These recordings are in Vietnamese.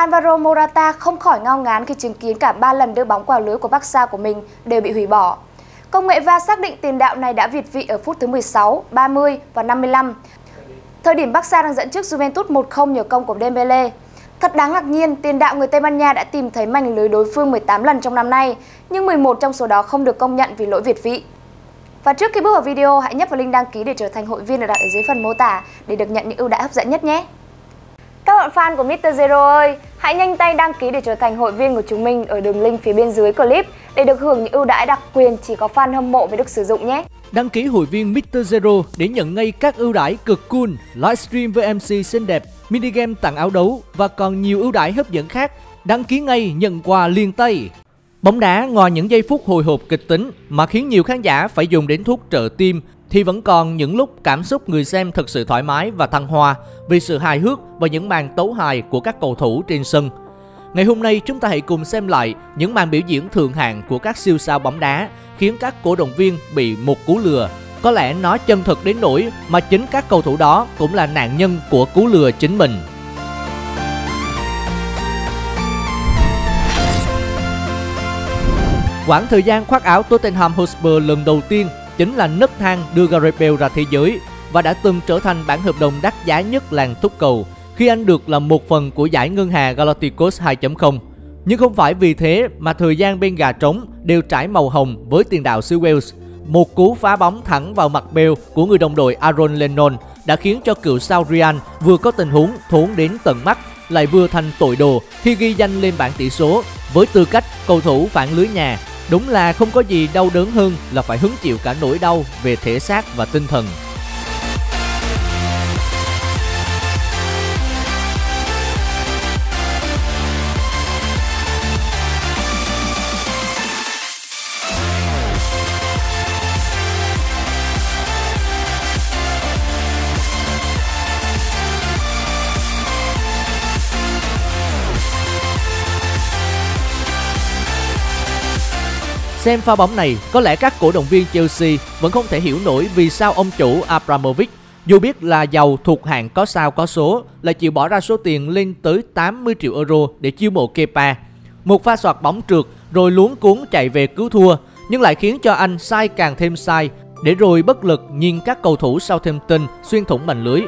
Alvaro Morata không khỏi ngao ngán khi chứng kiến cả 3 lần đưa bóng qua lưới của Barca của mình đều bị hủy bỏ. Công nghệ VAR xác định tiền đạo này đã việt vị ở phút thứ 16, 30 và 55. Thời điểm Barca đang dẫn trước Juventus 1-0 nhờ công của Dembele. Thật đáng ngạc nhiên, tiền đạo người Tây Ban Nha đã tìm thấy mảnh lưới đối phương 18 lần trong năm nay, nhưng 11 trong số đó không được công nhận vì lỗi việt vị. Và trước khi bước vào video, hãy nhấp vào link đăng ký để trở thành hội viên ở đặt ở dưới phần mô tả để được nhận những ưu đãi hấp dẫn nhất nhé. Các bạn fan của Mr. Zero ơi, hãy nhanh tay đăng ký để trở thành hội viên của chúng mình ở đường link phía bên dưới clip để được hưởng những ưu đãi đặc quyền chỉ có fan hâm mộ mới được sử dụng nhé. Đăng ký hội viên Mr. Zero để nhận ngay các ưu đãi cực cool, livestream với MC xinh đẹp, minigame tặng áo đấu và còn nhiều ưu đãi hấp dẫn khác. Đăng ký ngay nhận quà liền tay. Bóng đá ngoài những giây phút hồi hộp kịch tính mà khiến nhiều khán giả phải dùng đến thuốc trợ tim, thì vẫn còn những lúc cảm xúc người xem thật sự thoải mái và thăng hoa vì sự hài hước và những màn tấu hài của các cầu thủ trên sân. Ngày hôm nay, chúng ta hãy cùng xem lại những màn biểu diễn thượng hạng của các siêu sao bóng đá khiến các cổ động viên bị một cú lừa. Có lẽ nó chân thực đến nỗi mà chính các cầu thủ đó cũng là nạn nhân của cú lừa chính mình. Quãng thời gian khoác áo Tottenham Hotspur lần đầu tiên chính là nấc thang đưa Gareth Bale ra thế giới và đã từng trở thành bản hợp đồng đắt giá nhất làng túc cầu, khi anh được làm một phần của giải ngân hà Galacticos 2.0. Nhưng không phải vì thế mà thời gian bên gà trống đều trải màu hồng với tiền đạo xứ Wales. Một cú phá bóng thẳng vào mặt Bale của người đồng đội Aaron Lennon đã khiến cho cựu sao Real vừa có tình huống thốn đến tận mắt, lại vừa thành tội đồ khi ghi danh lên bảng tỷ số với tư cách cầu thủ phản lưới nhà Đúng là không có gì đau đớn hơn là phải hứng chịu cả nỗi đau về thể xác và tinh thần. Xem pha bóng này, có lẽ các cổ động viên Chelsea vẫn không thể hiểu nổi vì sao ông chủ Abramovich dù biết là giàu thuộc hạng có sao có số lại chịu bỏ ra số tiền lên tới 80 triệu euro để chiêu mộ Kepa. Một pha soạt bóng trượt rồi luống cuốn chạy về cứu thua nhưng lại khiến cho anh sai càng thêm sai để rồi bất lực nhìn các cầu thủ sau thêm tinh xuyên thủng mảnh lưới.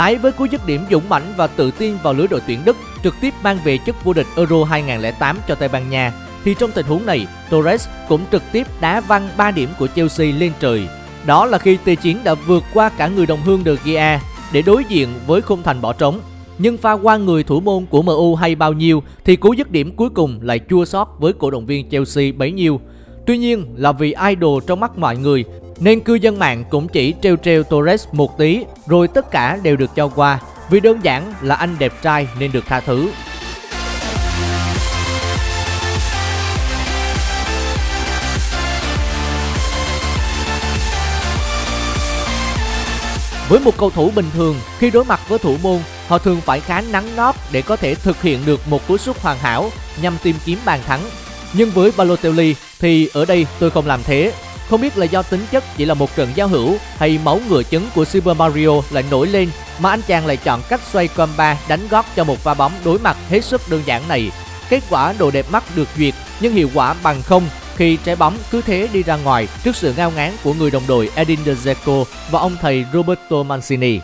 Trái với cú dứt điểm dũng mãnh và tự tin vào lưới đội tuyển Đức trực tiếp mang về chức vô địch Euro 2008 cho Tây Ban Nha, thì trong tình huống này, Torres cũng trực tiếp đá văng 3 điểm của Chelsea lên trời. Đó là khi Tây Chiến đã vượt qua cả người đồng hương De Gea để đối diện với khung thành bỏ trống. Nhưng pha qua người thủ môn của MU hay bao nhiêu thì cú dứt điểm cuối cùng lại chua xót với cổ động viên Chelsea bấy nhiêu. Tuy nhiên là vì idol trong mắt mọi người nên cư dân mạng cũng chỉ treo treo Torres một tí rồi tất cả đều được cho qua vì đơn giản là anh đẹp trai nên được tha thứ. Với một cầu thủ bình thường, khi đối mặt với thủ môn, họ thường phải khá nắng nót để có thể thực hiện được một cú sút hoàn hảo nhằm tìm kiếm bàn thắng. Nhưng với Balotelli thì ở đây tôi không làm thế không biết là do tính chất chỉ là một trận giao hữu hay máu ngựa chứng của Super Mario lại nổi lên, mà anh chàng lại chọn cách xoay comba đánh gót cho một pha bóng đối mặt hết sức đơn giản này. Kết quả đồ đẹp mắt được duyệt, nhưng hiệu quả bằng không khi trái bóng cứ thế đi ra ngoài trước sự ngao ngán của người đồng đội Edin Dzeko và ông thầy Roberto Mancini.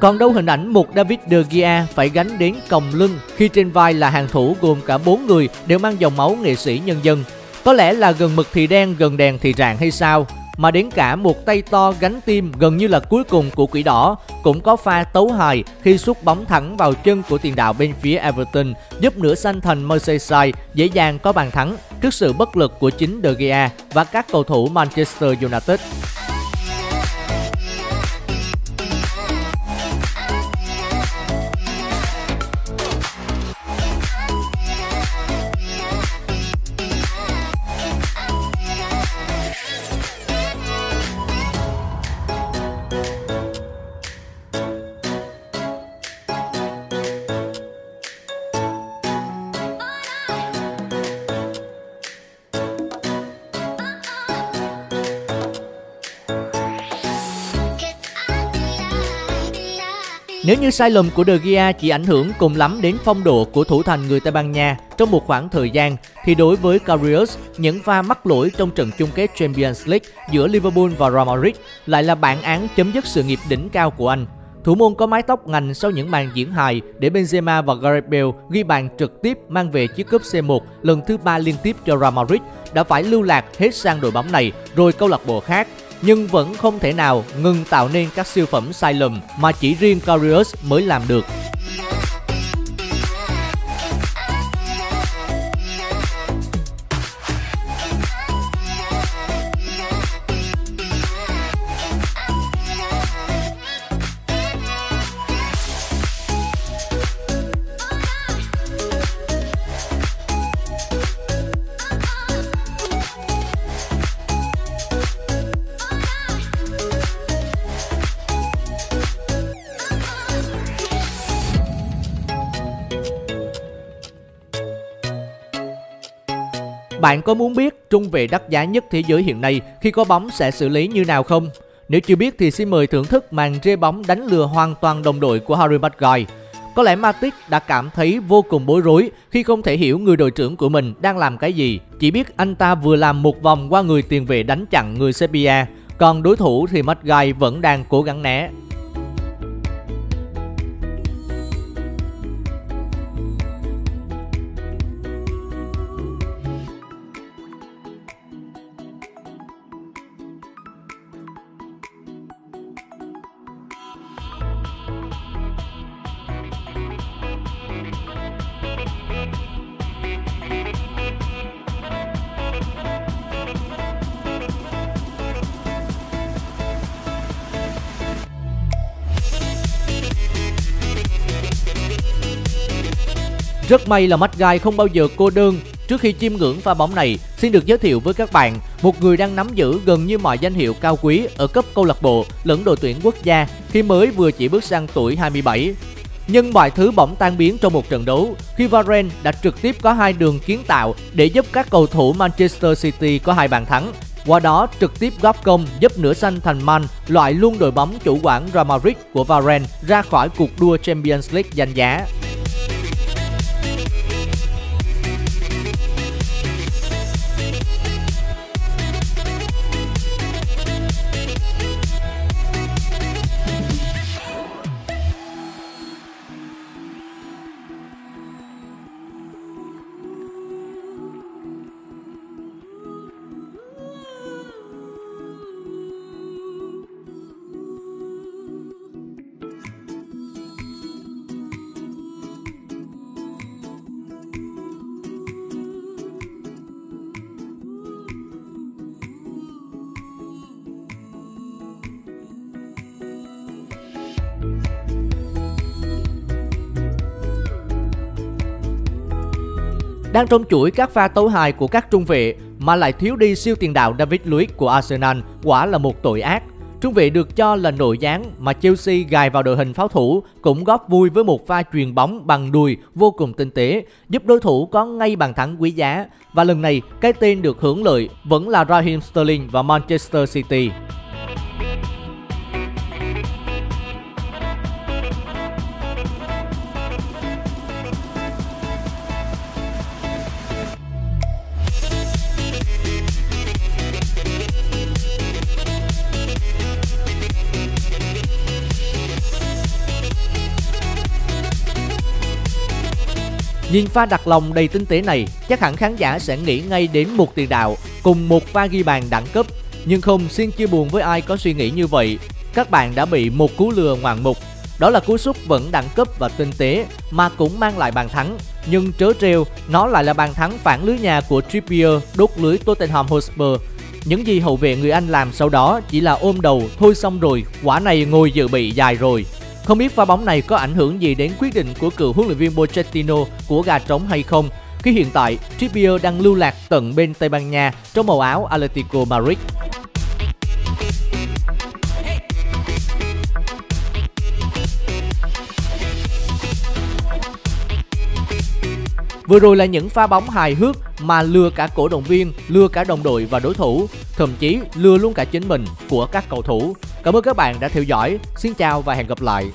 Còn đâu hình ảnh một David De Gea phải gánh đến còng lưng khi trên vai là hàng thủ gồm cả bốn người đều mang dòng máu nghệ sĩ nhân dân. Có lẽ là gần mực thì đen, gần đèn thì rạng hay sao? Mà đến cả một tay to gánh tim gần như là cuối cùng của quỷ đỏ cũng có pha tấu hài khi sút bóng thẳng vào chân của tiền đạo bên phía Everton giúp nửa xanh thành Merseyside dễ dàng có bàn thắng trước sự bất lực của chính De Gea và các cầu thủ Manchester United. Nếu như sai lầm của De Gea chỉ ảnh hưởng cùng lắm đến phong độ của thủ thành người Tây Ban Nha trong một khoảng thời gian, thì đối với Carrius, những pha mắc lỗi trong trận chung kết Champions League giữa Liverpool và Real Madrid lại là bản án chấm dứt sự nghiệp đỉnh cao của anh. Thủ môn có mái tóc ngành sau những màn diễn hài để Benzema và Gareth Bale ghi bàn trực tiếp mang về chiếc cúp C1 lần thứ ba liên tiếp cho Real Madrid đã phải lưu lạc hết sang đội bóng này rồi câu lạc bộ khác nhưng vẫn không thể nào ngừng tạo nên các siêu phẩm sai lầm mà chỉ riêng Karius mới làm được. Bạn có muốn biết trung vệ đắt giá nhất thế giới hiện nay khi có bóng sẽ xử lý như nào không? Nếu chưa biết thì xin mời thưởng thức màn rê bóng đánh lừa hoàn toàn đồng đội của Harry Maguire. Có lẽ Matic đã cảm thấy vô cùng bối rối khi không thể hiểu người đội trưởng của mình đang làm cái gì. Chỉ biết anh ta vừa làm một vòng qua người tiền vệ đánh chặn người Serbia, còn đối thủ thì Maguire vẫn đang cố gắng né. Rất may là mắt gai không bao giờ cô đơn. Trước khi chiêm ngưỡng pha bóng này, xin được giới thiệu với các bạn một người đang nắm giữ gần như mọi danh hiệu cao quý ở cấp câu lạc bộ lẫn đội tuyển quốc gia khi mới vừa chỉ bước sang tuổi 27. Nhưng mọi thứ bỗng tan biến trong một trận đấu khi Varane đã trực tiếp có hai đường kiến tạo để giúp các cầu thủ Manchester City có hai bàn thắng. Qua đó trực tiếp góp công giúp nửa xanh thành man loại luôn đội bóng chủ quản Real Madrid của Varane ra khỏi cuộc đua Champions League danh giá. Đang trong chuỗi các pha tấu hài của các trung vệ mà lại thiếu đi siêu tiền đạo David Luiz của Arsenal quả là một tội ác. Trung vệ được cho là nội gián mà Chelsea gài vào đội hình pháo thủ cũng góp vui với một pha truyền bóng bằng đùi vô cùng tinh tế, giúp đối thủ có ngay bàn thắng quý giá. Và lần này, cái tên được hưởng lợi vẫn là Raheem Sterling và Manchester City. Nhìn pha đặt lòng đầy tinh tế này, chắc hẳn khán giả sẽ nghĩ ngay đến một tiền đạo cùng một pha ghi bàn đẳng cấp. Nhưng không xin chia buồn với ai có suy nghĩ như vậy. Các bạn đã bị một cú lừa ngoạn mục. Đó là cú sút vẫn đẳng cấp và tinh tế mà cũng mang lại bàn thắng. Nhưng trớ trêu, nó lại là bàn thắng phản lưới nhà của Trippier đốt lưới Tottenham Hotspur. Những gì hậu vệ người Anh làm sau đó chỉ là ôm đầu, thôi xong rồi, quả này ngồi dự bị dài rồi. Không biết pha bóng này có ảnh hưởng gì đến quyết định của cựu huấn luyện viên Pochettino của gà trống hay không, khi hiện tại Trippier đang lưu lạc tận bên Tây Ban Nha trong màu áo Atletico Madrid. Vừa rồi là những pha bóng hài hước mà lừa cả cổ động viên, lừa cả đồng đội và đối thủ, thậm chí lừa luôn cả chính mình của các cầu thủ. Cảm ơn các bạn đã theo dõi. Xin chào và hẹn gặp lại.